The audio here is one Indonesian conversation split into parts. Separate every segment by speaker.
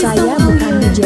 Speaker 1: Saya bukan DJ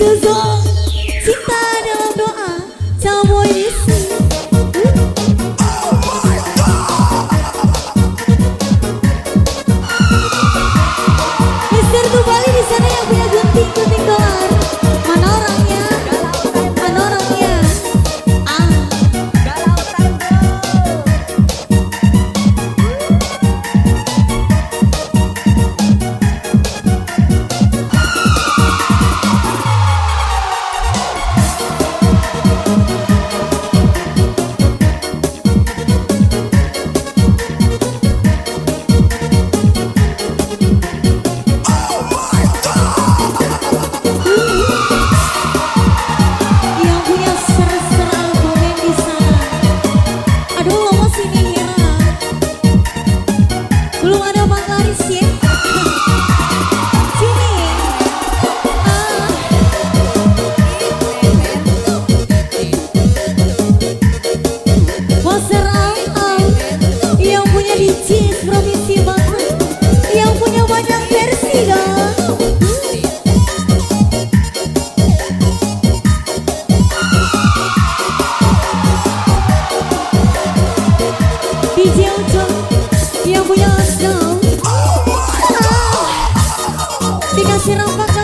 Speaker 1: the song. dikasih rampakan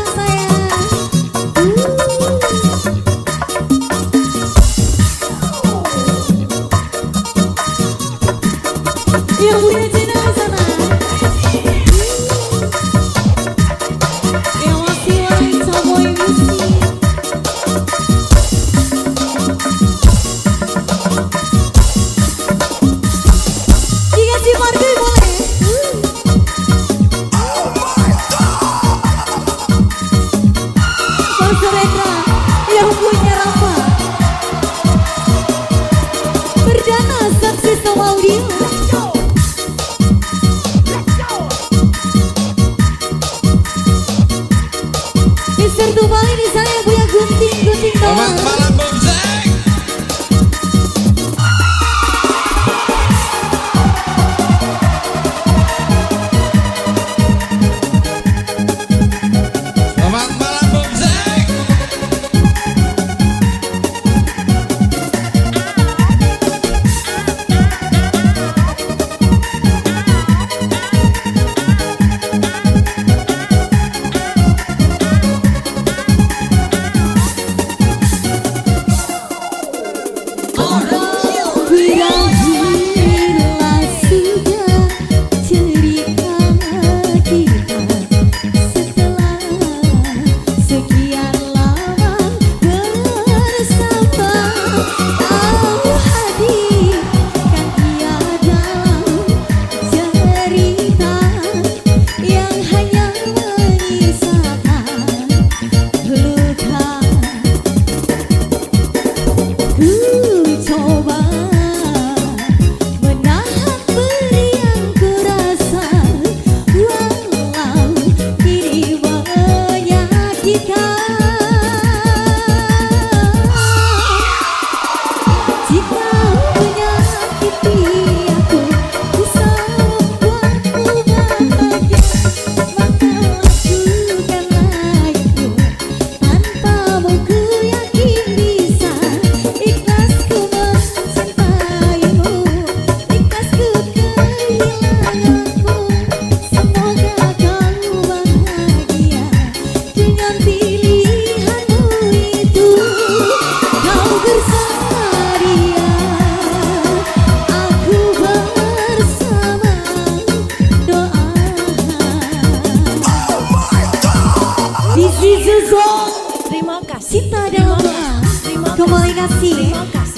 Speaker 1: Mamá, Terima kasih. Terima kasih. Komunikasi Terima kasih